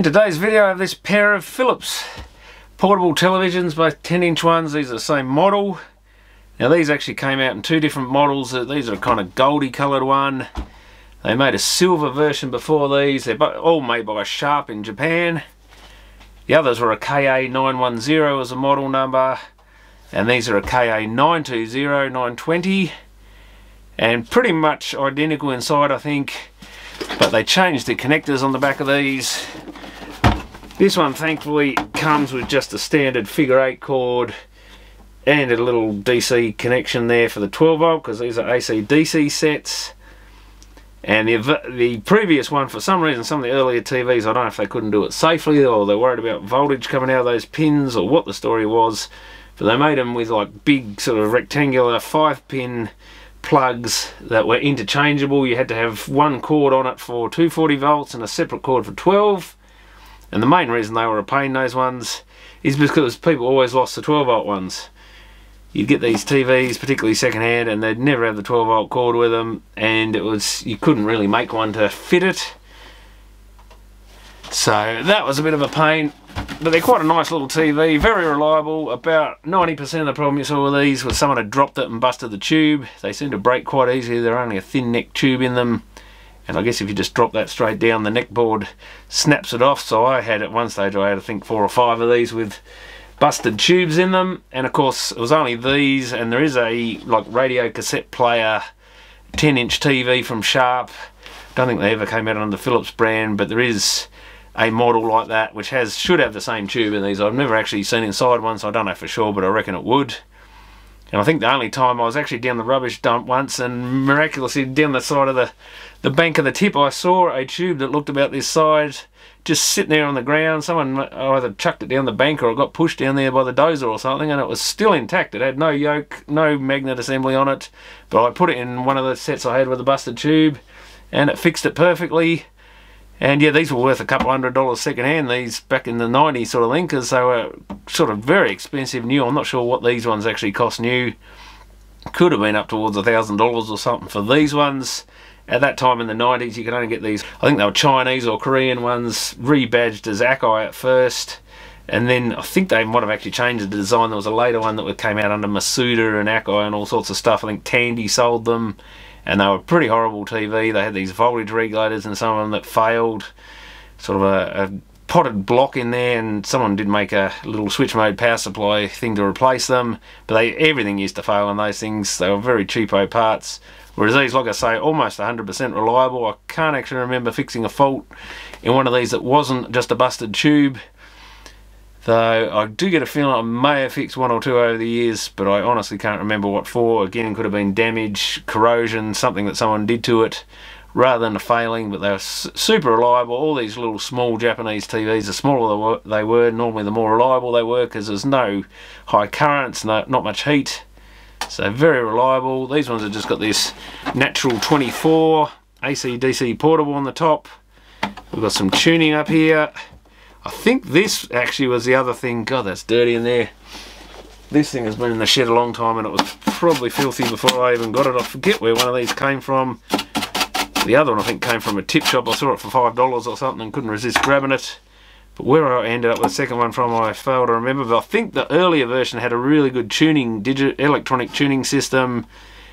In today's video I have this pair of Philips portable televisions, both 10 inch ones, these are the same model. Now these actually came out in two different models, uh, these are a kind of goldy coloured one. They made a silver version before these, they're all made by Sharp in Japan. The others were a KA910 as a model number, and these are a KA920, 920 and pretty much identical inside I think but they changed the connectors on the back of these this one thankfully comes with just a standard figure 8 cord and a little DC connection there for the 12 volt because these are AC DC sets and the, the previous one for some reason some of the earlier TVs I don't know if they couldn't do it safely or they're worried about voltage coming out of those pins or what the story was but they made them with like big sort of rectangular 5 pin plugs that were interchangeable. You had to have one cord on it for 240 volts and a separate cord for 12. And the main reason they were a pain, those ones, is because people always lost the 12 volt ones. You'd get these TVs, particularly secondhand, and they'd never have the 12 volt cord with them, and it was you couldn't really make one to fit it. So that was a bit of a pain but they're quite a nice little TV, very reliable. About 90% of the problem you saw with these was someone had dropped it and busted the tube. They seem to break quite easily. They're only a thin neck tube in them. And I guess if you just drop that straight down, the neck board snaps it off. So I had at one stage, I had I think four or five of these with busted tubes in them. And of course, it was only these. And there is a like radio cassette player 10 inch TV from Sharp. Don't think they ever came out under the Philips brand, but there is a model like that which has should have the same tube in these. I've never actually seen inside one so I don't know for sure but I reckon it would. And I think the only time I was actually down the rubbish dump once and miraculously down the side of the, the bank of the tip I saw a tube that looked about this size just sitting there on the ground. Someone either chucked it down the bank or it got pushed down there by the dozer or something and it was still intact. It had no yoke, no magnet assembly on it. But I put it in one of the sets I had with a busted tube and it fixed it perfectly. And yeah, these were worth a couple hundred dollars second hand, these back in the 90s sort of thing, because they were sort of very expensive new. I'm not sure what these ones actually cost new. Could have been up towards a thousand dollars or something for these ones. At that time in the 90s, you could only get these, I think they were Chinese or Korean ones, rebadged as Akai at first. And then I think they might have actually changed the design. There was a later one that came out under Masuda and Akai and all sorts of stuff. I think Tandy sold them and they were pretty horrible TV. They had these voltage regulators and some of them that failed, sort of a, a potted block in there and someone did make a little switch mode power supply thing to replace them. But they everything used to fail on those things. They were very cheapo parts. Whereas these like I say almost 100% reliable. I can't actually remember fixing a fault in one of these that wasn't just a busted tube Though I do get a feeling I may have fixed one or two over the years, but I honestly can't remember what for. Again, could have been damage, corrosion, something that someone did to it, rather than a failing, but they were super reliable. All these little small Japanese TVs, the smaller they were, normally the more reliable they were, because there's no high currents, no, not much heat. So very reliable. These ones have just got this natural 24 AC-DC portable on the top. We've got some tuning up here. I think this actually was the other thing. God, that's dirty in there. This thing has been in the shed a long time and it was probably filthy before I even got it. I forget where one of these came from. The other one I think came from a tip shop. I saw it for $5 or something and couldn't resist grabbing it. But where I ended up with the second one from I failed to remember. But I think the earlier version had a really good tuning, digit electronic tuning system.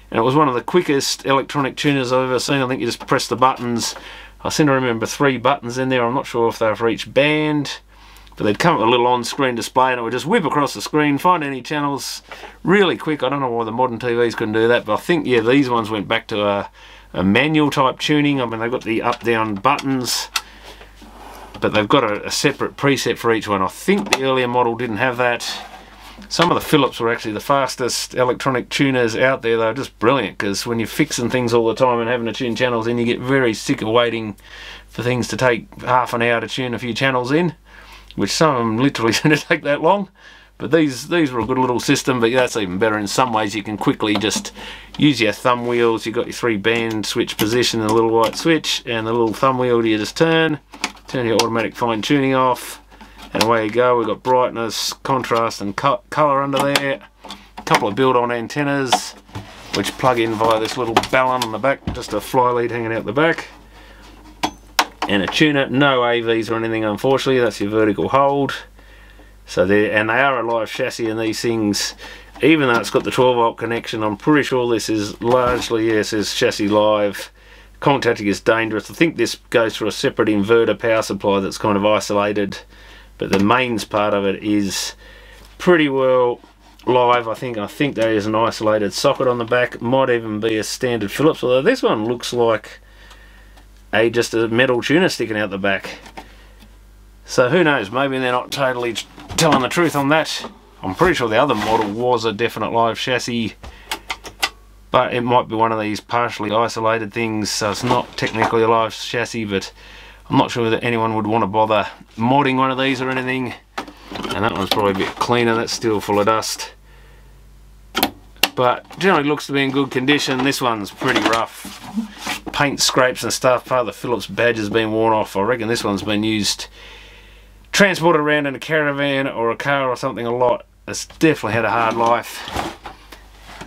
And it was one of the quickest electronic tuners I've ever seen. I think you just press the buttons I seem to remember three buttons in there. I'm not sure if they were for each band. But they'd come up with a little on-screen display and it would just whip across the screen, find any channels really quick. I don't know why the modern TVs couldn't do that, but I think, yeah, these ones went back to a, a manual type tuning. I mean, they've got the up-down buttons, but they've got a, a separate preset for each one. I think the earlier model didn't have that. Some of the Philips were actually the fastest electronic tuners out there. They were just brilliant because when you're fixing things all the time and having to tune channels in, you get very sick of waiting for things to take half an hour to tune a few channels in, which some of them literally to take that long. But these these were a good little system, but that's even better in some ways. You can quickly just use your thumb wheels. You've got your three band switch position, the little white switch, and the little thumb wheel you just turn. Turn your automatic fine tuning off and away you go we've got brightness contrast and co color under there a couple of build-on antennas which plug in via this little balun on the back just a fly lead hanging out the back and a tuner. No AVs or anything, unfortunately. That's your vertical hold. So they and they are a live chassis, and these things, even though it's got the 12 volt connection, I'm pretty sure this is largely yes, is chassis live. Contacting is dangerous. I think this goes for a separate inverter power supply that's kind of isolated, but the mains part of it is pretty well live I think. I think there is an isolated socket on the back. Might even be a standard Philips although this one looks like a just a metal tuner sticking out the back. So who knows? Maybe they're not totally telling the truth on that. I'm pretty sure the other model was a definite live chassis but it might be one of these partially isolated things so it's not technically a live chassis but I'm not sure that anyone would want to bother modding one of these or anything and that one's probably a bit cleaner that's still full of dust but generally looks to be in good condition. This one's pretty rough. Paint scrapes and stuff, part of the Philips badge has been worn off. I reckon this one's been used, transported around in a caravan or a car or something a lot. It's definitely had a hard life.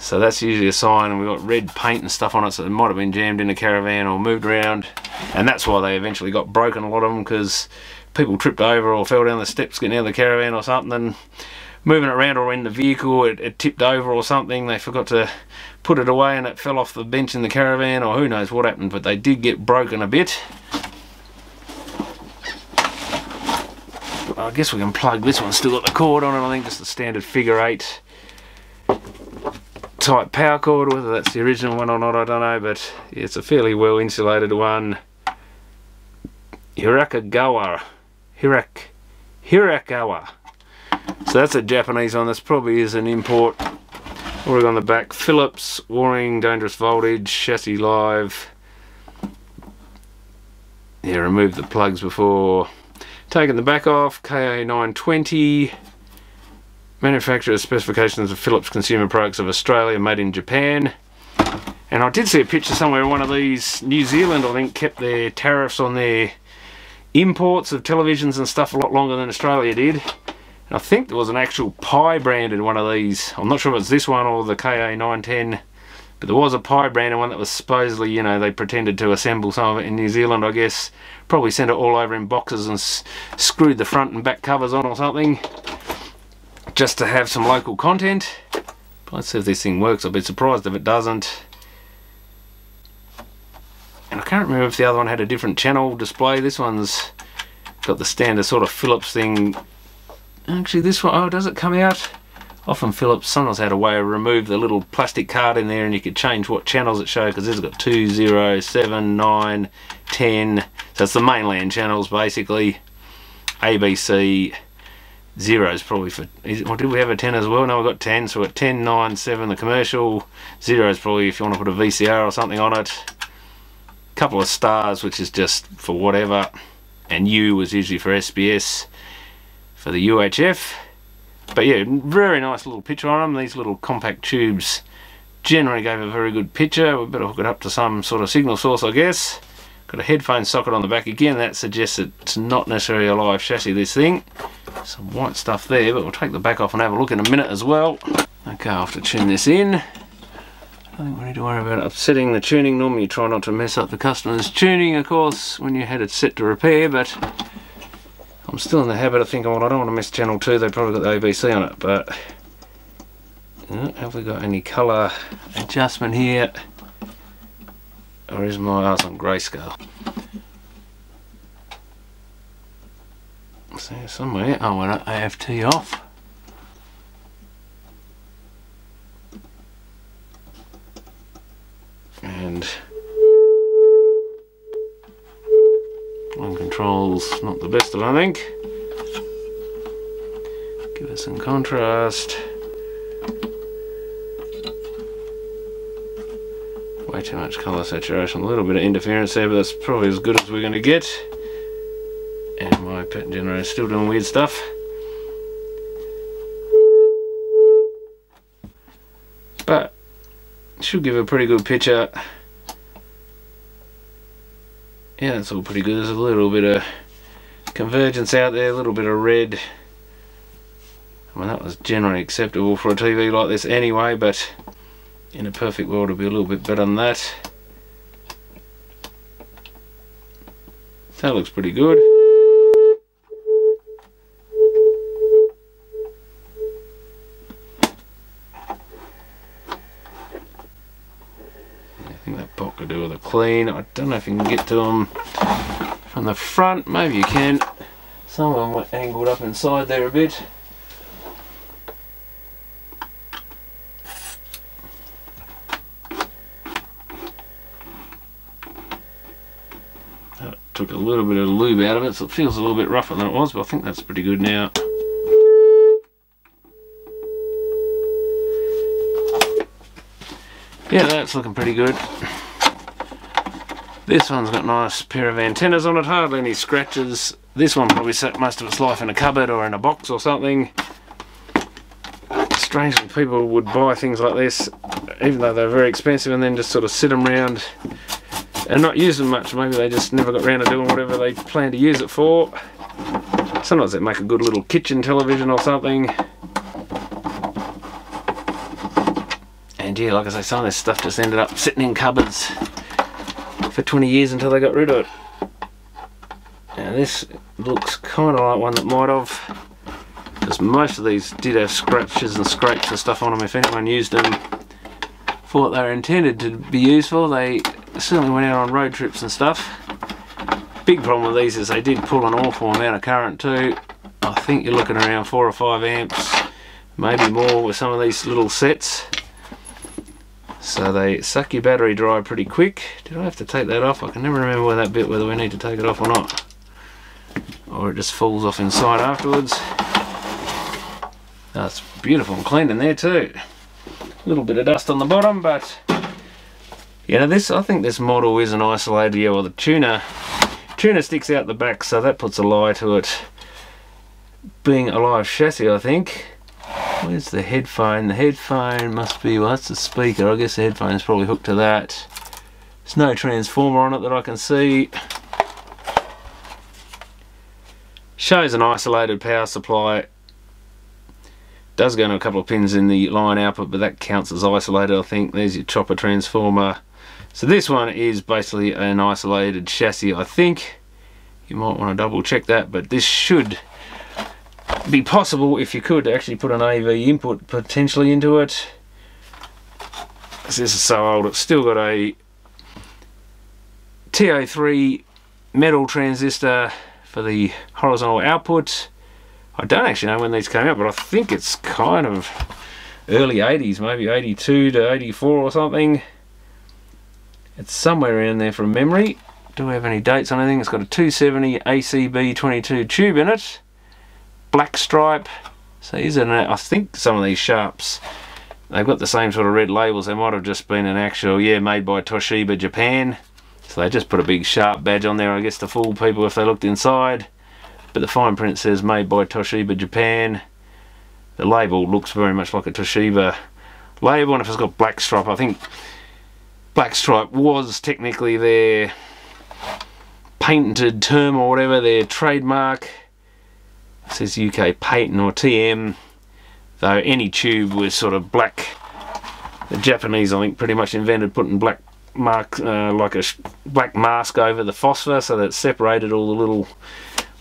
So that's usually a sign, and we've got red paint and stuff on it, so it might have been jammed in a caravan or moved around. And that's why they eventually got broken, a lot of them, because people tripped over or fell down the steps getting out of the caravan or something. Moving it around or in the vehicle it, it, tipped over or something they forgot to put it away and it fell off the bench in the caravan or who knows what happened but they did get broken a bit I guess we can plug this one still got the cord on it I think just the standard figure 8 type power cord whether that's the original one or not I don't know but it's a fairly well insulated one Hirakagawa Hirak Hirakawa so that's a Japanese one. This probably is an import. Warning on the back. Philips, warning, dangerous voltage, chassis live. Yeah, remove the plugs before taking the back off. KA920. Manufacturer specifications of Philips Consumer Products of Australia, made in Japan. And I did see a picture somewhere of one of these, New Zealand I think kept their tariffs on their imports of televisions and stuff a lot longer than Australia did. And I think there was an actual Pye in one of these. I'm not sure if it's this one or the KA910, but there was a Pye branded one that was supposedly, you know, they pretended to assemble some of it in New Zealand, I guess. Probably sent it all over in boxes and screwed the front and back covers on or something. Just to have some local content. Let's see if this thing works. I'll be surprised if it doesn't. And I can't remember if the other one had a different channel display. This one's got the standard sort of Philips thing Actually, this one, oh, does it come out? Often Philips sometimes had a way to remove the little plastic card in there and you could change what channels it showed because this has got 2, 0, 7, 9, 10. So it's the mainland channels basically. ABC, 0 is probably for, is, or did we have a 10 as well? No, we've got 10, so we've got 10, 9, 7 the commercial. 0 is probably if you want to put a VCR or something on it. a couple of stars which is just for whatever. And U was usually for SBS for the UHF. But yeah, very nice little picture on them. These little compact tubes generally gave a very good picture. We better hook it up to some sort of signal source, I guess. Got a headphone socket on the back again. That suggests it's not necessarily a live chassis, this thing. Some white stuff there, but we'll take the back off and have a look in a minute as well. Okay, I'll have to tune this in. I think we need to worry about upsetting the tuning. Normally you try not to mess up the customer's tuning, of course, when you had it set to repair, but I'm still in the habit of thinking, well, I don't want to miss channel 2, they've probably got the ABC on it, but uh, have we got any colour adjustment here? Or is my eyes on grayscale? See somewhere, oh, we're at AFT off. And Line controls not the best of I think. Give us some contrast. Way too much colour saturation, a little bit of interference there, but that's probably as good as we're going to get. Pattern generator still doing weird stuff. But should give a pretty good picture yeah that's all pretty good. There's a little bit of convergence out there a little bit of red. I mean that was generally acceptable for a TV like this anyway but in a perfect world it'd be a little bit better than that. That looks pretty good. Clean. I don't know if you can get to them from the front. Maybe you can. Some of them were angled up inside there a bit. That took a little bit of lube out of it, so it feels a little bit rougher than it was, but I think that's pretty good now. Yeah, that's looking pretty good. This one's got a nice pair of antennas on it, hardly any scratches. This one probably sat most of its life in a cupboard or in a box or something. Strangely, people would buy things like this, even though they're very expensive, and then just sort of sit them around and not use them much. Maybe they just never got around to doing whatever they plan to use it for. Sometimes they make a good little kitchen television or something. And yeah, like I say, some of this stuff just ended up sitting in cupboards for 20 years until they got rid of it. Now this looks kind of like one that might have, because most of these did have scratches and scrapes and stuff on them. If anyone used them for what they were intended to be used for, they certainly went out on road trips and stuff. Big problem with these is they did pull an awful amount of current too. I think you're looking around four or five amps, maybe more with some of these little sets. So they suck your battery dry pretty quick. Did I have to take that off? I can never remember that bit, whether we need to take it off or not. Or it just falls off inside afterwards. That's beautiful and clean in there too. A little bit of dust on the bottom, but you know this I think this model is an isolated. Yeah, well the tuner tuner sticks out the back, so that puts a lie to it being a live chassis. I think. Where's the headphone? The headphone must be, well that's the speaker, I guess the headphone's probably hooked to that. There's no transformer on it that I can see. Shows an isolated power supply. Does go into a couple of pins in the line output, but that counts as isolated I think. There's your chopper transformer. So this one is basically an isolated chassis I think. You might want to double check that, but this should be possible if you could actually put an AV input potentially into it. This is so old, it's still got a TO3 metal transistor for the horizontal output. I don't actually know when these came out, but I think it's kind of early 80s, maybe 82 to 84 or something. It's somewhere around there from memory. Do we have any dates on anything? It's got a 270 ACB 22 tube in it black stripe. So is it? I think some of these Sharps, they've got the same sort of red labels. They might have just been an actual, yeah, made by Toshiba Japan. So they just put a big Sharp badge on there, I guess, to fool people if they looked inside. But the fine print says made by Toshiba Japan. The label looks very much like a Toshiba label, and if it's got black stripe, I think black stripe was technically their patented term or whatever, their trademark says UK patent or TM though any tube was sort of black. The Japanese I think pretty much invented putting black mark uh, like a black mask over the phosphor so that it separated all the little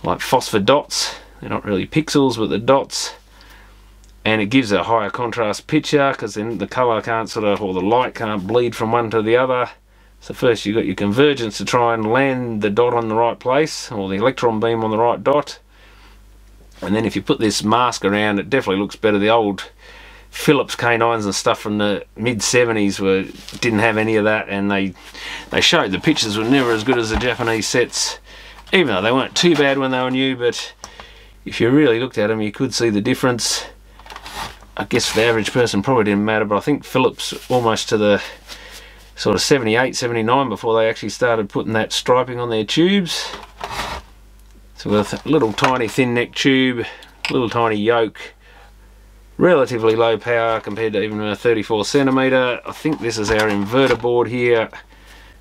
like phosphor dots. They're not really pixels but the dots. And it gives a higher contrast picture because then the color can't sort of or the light can't bleed from one to the other. So first you've got your convergence to try and land the dot on the right place or the electron beam on the right dot and then if you put this mask around it definitely looks better. The old Philips K9s and stuff from the mid 70s were didn't have any of that and they they showed the pictures were never as good as the Japanese sets even though they weren't too bad when they were new but if you really looked at them you could see the difference. I guess for the average person probably didn't matter but I think Philips almost to the sort of 78 79 before they actually started putting that striping on their tubes so with a little tiny thin neck tube, little tiny yoke, relatively low power compared to even a 34 centimeter. I think this is our inverter board here.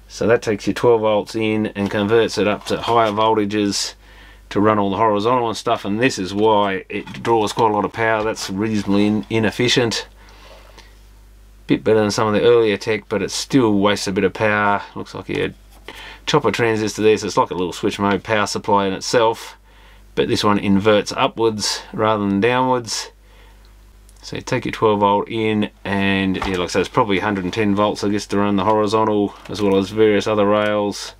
So that takes your 12 volts in and converts it up to higher voltages to run all the horizontal and stuff and this is why it draws quite a lot of power that's reasonably in inefficient bit better than some of the earlier tech but it still wastes a bit of power looks like he had chopper transistor there, so it's like a little switch mode power supply in itself. But this one inverts upwards rather than downwards. So you take your 12 volt in and yeah, like I said, it's probably 110 volts I guess to run the horizontal as well as various other rails.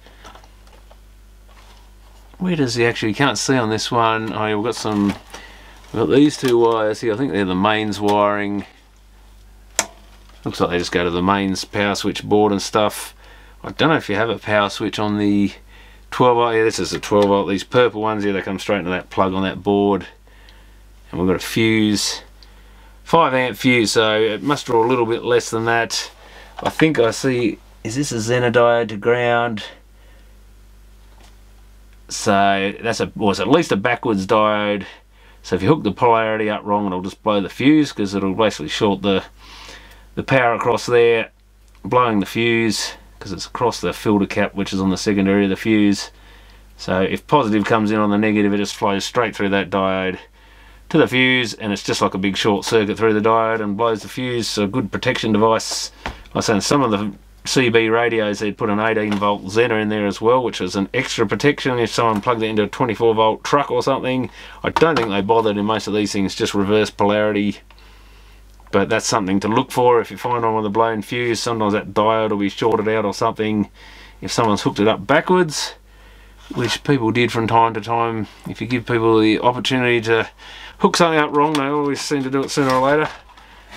Where does he actually, you can't see on this one, oh yeah, we've got some, we've got these two wires here, I think they're the mains wiring. Looks like they just go to the mains power switch board and stuff. I don't know if you have a power switch on the 12 volt, yeah this is a 12 volt, these purple ones here, they come straight into that plug on that board. And we've got a fuse 5 amp fuse so it must draw a little bit less than that. I think I see is this a Zener diode to ground? So that's a was at least a backwards diode. So if you hook the polarity up wrong it'll just blow the fuse because it'll basically short the the power across there blowing the fuse because it's across the filter cap which is on the secondary of the fuse. So if positive comes in on the negative it just flows straight through that diode to the fuse and it's just like a big short circuit through the diode and blows the fuse. So good protection device. I say some of the CB radios they'd put an 18 volt Zener in there as well which is an extra protection. If someone plugged it into a 24 volt truck or something I don't think they bothered in most of these things just reverse polarity but that's something to look for if you find one with a blown fuse sometimes that diode will be shorted out or something if someone's hooked it up backwards which people did from time to time if you give people the opportunity to hook something up wrong, they always seem to do it sooner or later.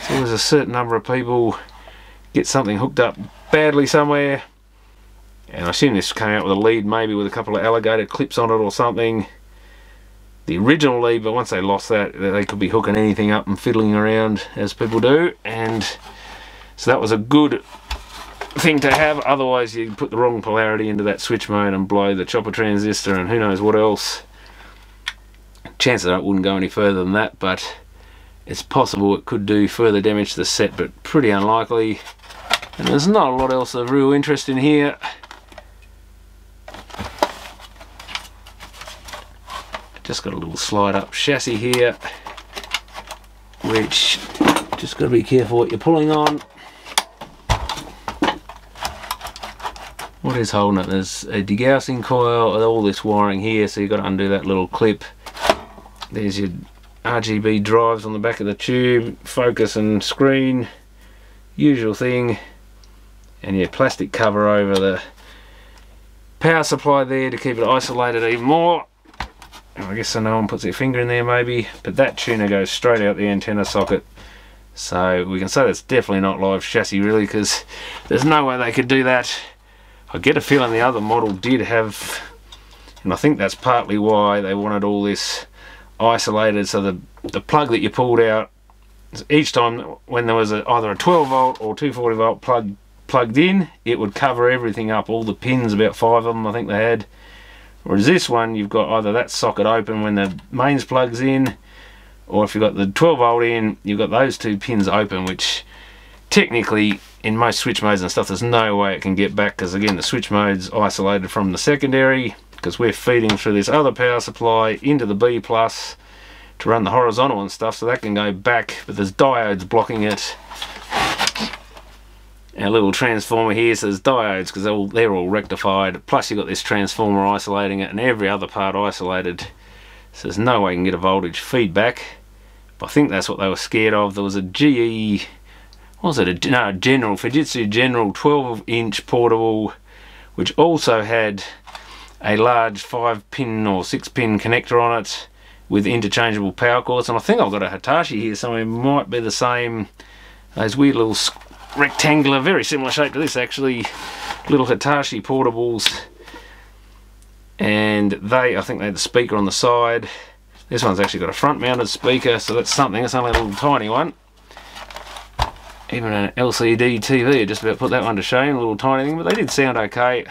So there's a certain number of people get something hooked up badly somewhere. And I assume this came out with a lead maybe with a couple of alligator clips on it or something. The original lead, but once they lost that, they could be hooking anything up and fiddling around as people do. And so that was a good thing to have. Otherwise, you put the wrong polarity into that switch mode and blow the chopper transistor and who knows what else chances are it wouldn't go any further than that but it's possible it could do further damage to the set but pretty unlikely and there's not a lot else of real interest in here just got a little slide up chassis here which just got to be careful what you're pulling on. What is holding it? There's a degaussing coil and all this wiring here so you've got to undo that little clip. There's your RGB drives on the back of the tube, focus and screen, usual thing, and your plastic cover over the power supply there to keep it isolated even more. I guess so no one puts their finger in there maybe, but that tuner goes straight out the antenna socket. So we can say that's definitely not live chassis really because there's no way they could do that. I get a feeling the other model did have, and I think that's partly why they wanted all this isolated so the, the plug that you pulled out each time when there was a, either a 12 volt or 240 volt plug plugged in it would cover everything up all the pins about five of them I think they had whereas this one you've got either that socket open when the mains plugs in or if you've got the 12 volt in you've got those two pins open which technically in most switch modes and stuff there's no way it can get back because again the switch mode's isolated from the secondary because we're feeding through this other power supply into the B plus to run the horizontal and stuff so that can go back but there's diodes blocking it our little transformer here says diodes because they're, they're all rectified. Plus you've got this transformer isolating it and every other part isolated. So there's no way you can get a voltage feedback. But I think that's what they were scared of. There was a GE was it? A no, general Fujitsu general 12 inch portable which also had a large 5 pin or 6 pin connector on it with interchangeable power cords. And I think I've got a Hitachi here somewhere might be the same. Those weird little rectangular very similar shape to this actually. Little Hitachi portables. And they I think they had the speaker on the side. This one's actually got a front mounted speaker so that's something it's only a little tiny one. Even an LCD TV I just about put that one to shame a little tiny thing but they did sound okay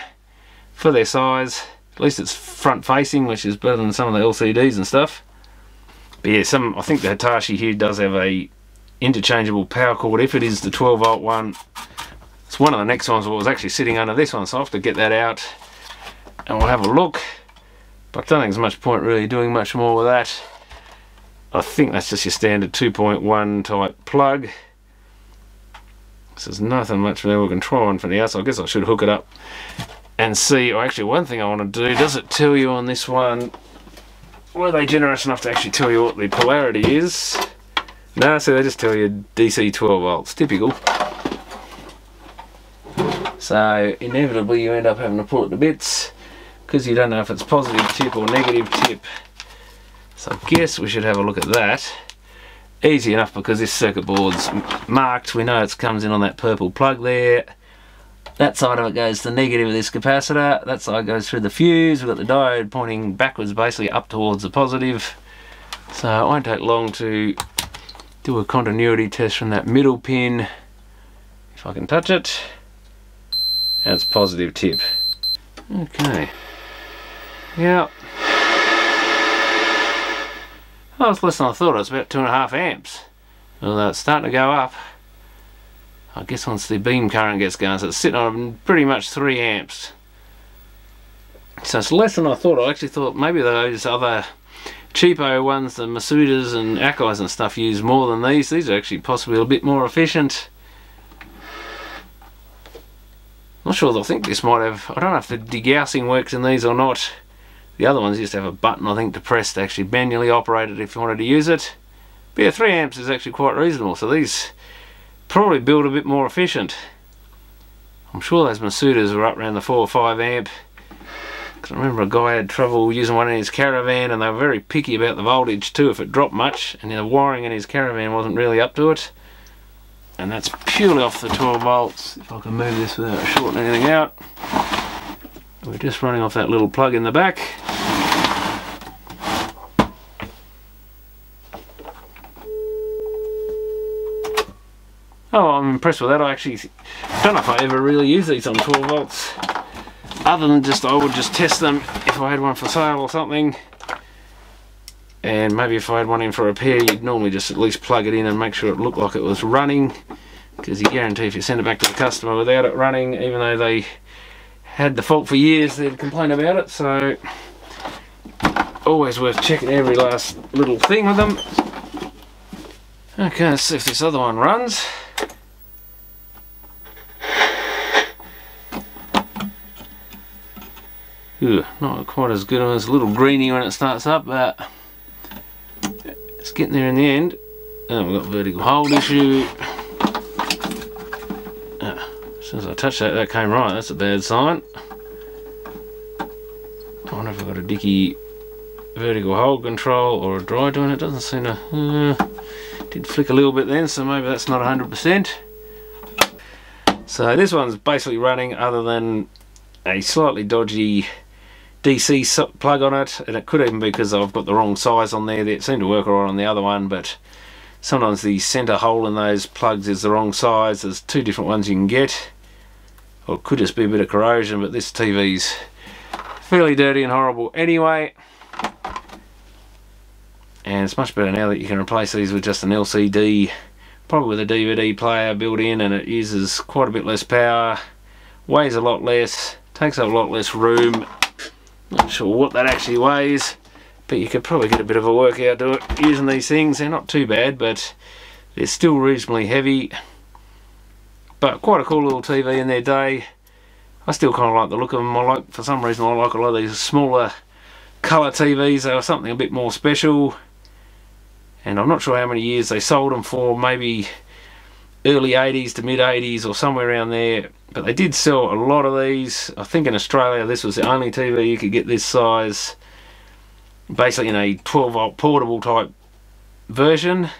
for their size. At least it's front facing, which is better than some of the LCDs and stuff. But yeah, some I think the Hitachi here does have a interchangeable power cord if it is the 12 volt one. It's one of the next ones that was actually sitting under this one, so I'll have to get that out and we'll have a look. But I don't think there's much point really doing much more with that. I think that's just your standard 2.1 type plug. So there's nothing much can try on from the outside. I guess I should hook it up and see, or actually one thing I want to do, does it tell you on this one, were they generous enough to actually tell you what the polarity is? No, so they just tell you DC 12 volts, typical. So inevitably you end up having to pull it to bits because you don't know if it's positive tip or negative tip. So I guess we should have a look at that. Easy enough because this circuit board's marked. We know it comes in on that purple plug there. That side of it goes to the negative of this capacitor. That side goes through the fuse. We've got the diode pointing backwards, basically up towards the positive. So it won't take long to do a continuity test from that middle pin. If I can touch it. It's positive tip. Okay. Yeah. Oh, it's less than I thought. It's about two and a half amps. Although it's starting to go up. I guess once the beam current gets going, so it's sitting on pretty much 3 amps. So it's less than I thought. I actually thought maybe those other cheapo ones, the Masudas and Akais and stuff use more than these. These are actually possibly a bit more efficient. Not sure, I think this might have, I don't know if the degaussing works in these or not. The other ones used to have a button I think to press to actually manually operate it if you wanted to use it. But yeah, 3 amps is actually quite reasonable. So these probably build a bit more efficient. I'm sure those Masudas were up around the 4 or 5 amp. I remember a guy had trouble using one in his caravan and they were very picky about the voltage too if it dropped much and the wiring in his caravan wasn't really up to it. And that's purely off the 12 volts. If I can move this without shorting anything out. We're just running off that little plug in the back. Oh, I'm impressed with that. I actually don't know if I ever really use these on 12 volts. Other than just, I would just test them if I had one for sale or something. And maybe if I had one in for repair, you'd normally just at least plug it in and make sure it looked like it was running. Because you guarantee if you send it back to the customer without it running, even though they had the fault for years, they'd complain about it. So, always worth checking every last little thing with them. Okay, let's see if this other one runs. Ooh, not quite as good as a little greeny when it starts up, but it's getting there in the end. And we've got vertical hold issue. Ah, as soon as I touched that, that came right. That's a bad sign. I wonder if I've got a dicky vertical hold control or a dry doing it. Doesn't seem to... Uh, did flick a little bit then, so maybe that's not 100%. So this one's basically running other than a slightly dodgy DC plug on it and it could even be because I've got the wrong size on there it seemed to work alright on the other one but sometimes the center hole in those plugs is the wrong size there's two different ones you can get. Or it could just be a bit of corrosion but this TV's fairly dirty and horrible anyway. And it's much better now that you can replace these with just an LCD probably with a DVD player built in and it uses quite a bit less power weighs a lot less takes up a lot less room not sure what that actually weighs, but you could probably get a bit of a workout to it using these things. They're not too bad, but they're still reasonably heavy. But quite a cool little TV in their day. I still kind of like the look of them. I like, for some reason, I like a lot of these smaller colour TVs. They were something a bit more special. And I'm not sure how many years they sold them for. Maybe early 80s to mid 80s or somewhere around there but they did sell a lot of these. I think in Australia this was the only TV you could get this size basically in a 12 volt portable type version.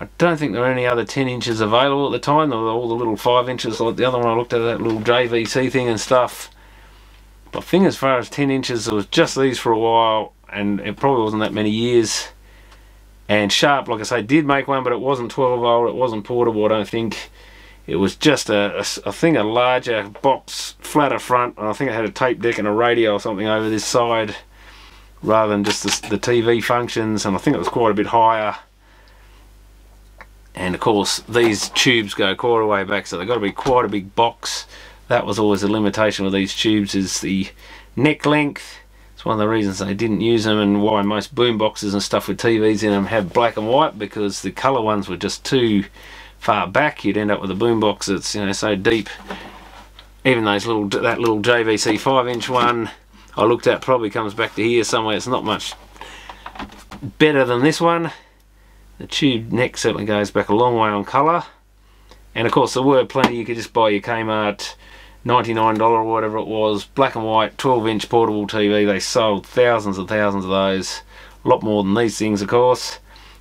I don't think there were any other 10 inches available at the time. There were all the little 5 inches like the other one I looked at that little JVC thing and stuff. But I think as far as 10 inches there was just these for a while and it probably wasn't that many years and Sharp, like I say, did make one, but it wasn't 12 volt, it wasn't portable, I don't think. It was just a thing—a larger box, flatter front, and I think it had a tape deck and a radio or something over this side, rather than just the, the TV functions, and I think it was quite a bit higher. And of course, these tubes go quite a way back, so they've got to be quite a big box. That was always a limitation with these tubes, is the neck length one of the reasons they didn't use them and why most boom boxes and stuff with TVs in them have black and white because the colour ones were just too far back. You'd end up with a boom box that's you know so deep. Even those little that little JVC 5 inch one I looked at probably comes back to here somewhere. It's not much better than this one. The tube neck certainly goes back a long way on colour. And of course there were plenty you could just buy your Kmart $99 or whatever it was black and white 12 inch portable TV they sold thousands and thousands of those. A lot more than these things of course.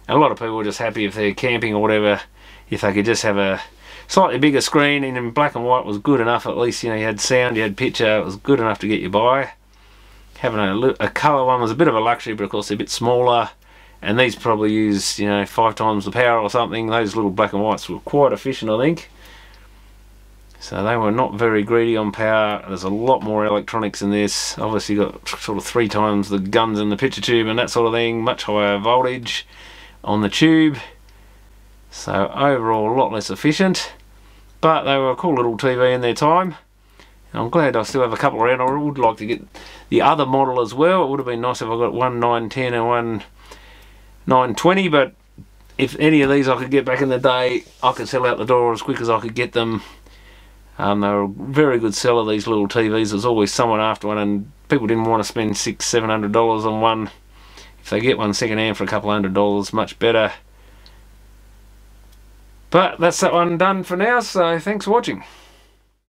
And a lot of people were just happy if they're camping or whatever if they could just have a slightly bigger screen and in black and white was good enough. At least you know you had sound you had picture it was good enough to get you by. Having a, a colour one was a bit of a luxury but of course they're a bit smaller. And these probably use you know five times the power or something. Those little black and whites were quite efficient I think so they were not very greedy on power. There's a lot more electronics in this. Obviously got sort of three times the guns in the picture tube and that sort of thing. Much higher voltage on the tube. So overall a lot less efficient. But they were a cool little TV in their time. And I'm glad I still have a couple around. I would like to get the other model as well. It would have been nice if I got one 910 and one 920. But if any of these I could get back in the day, I could sell out the door as quick as I could get them um, they were a very good seller, these little TVs. There's always someone after one, and people didn't want to spend six, seven hundred dollars on one. If they get one second hand for a couple hundred dollars, much better. But that's that one done for now, so thanks for watching.